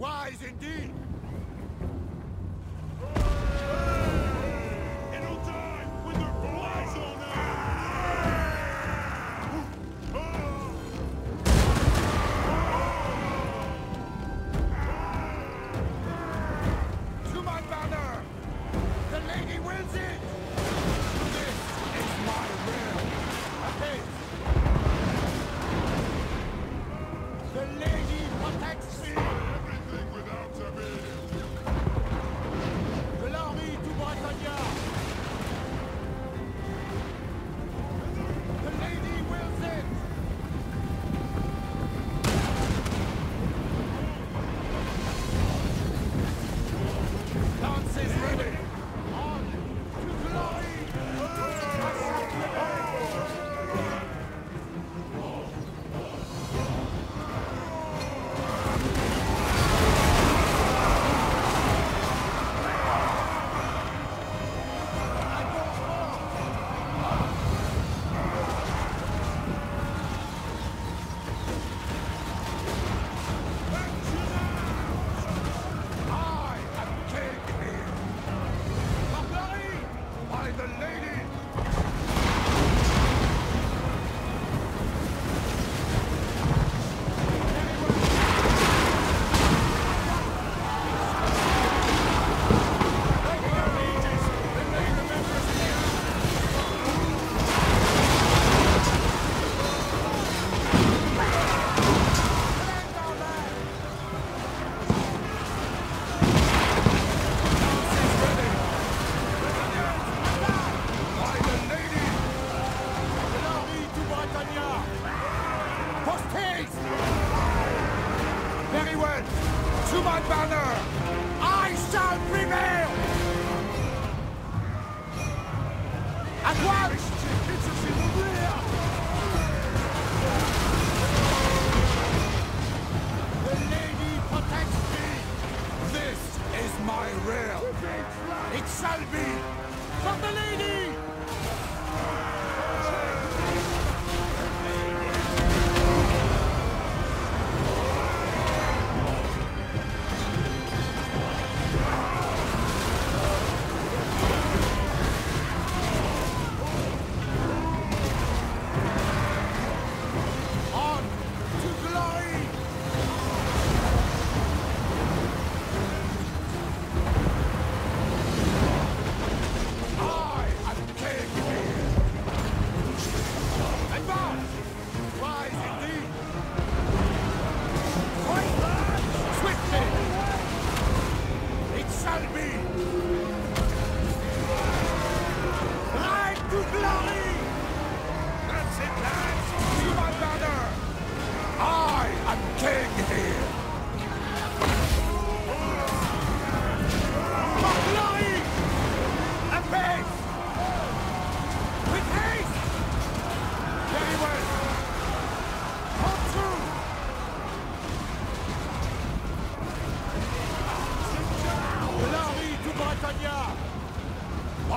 Wise indeed! my banner! I shall prevail! At once! The lady protects me! This is my rear! It shall be! from the lady!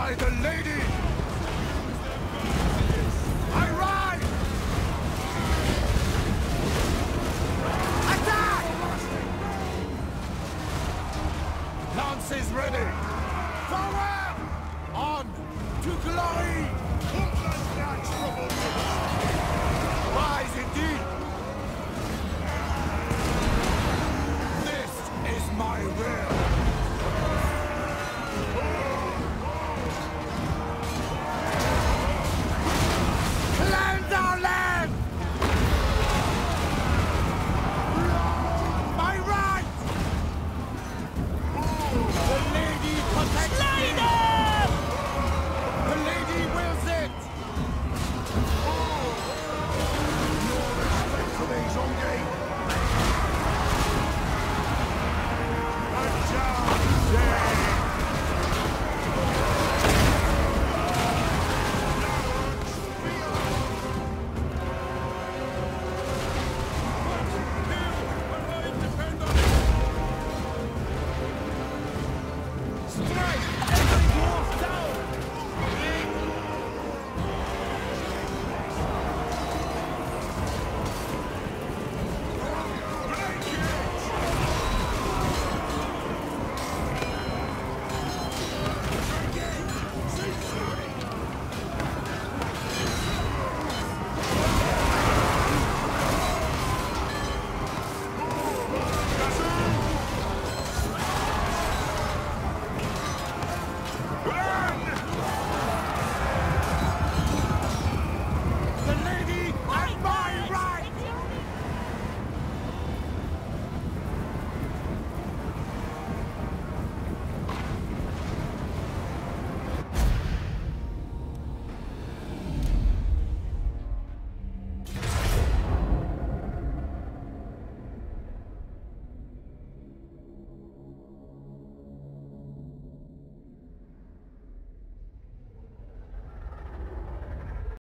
by the lady!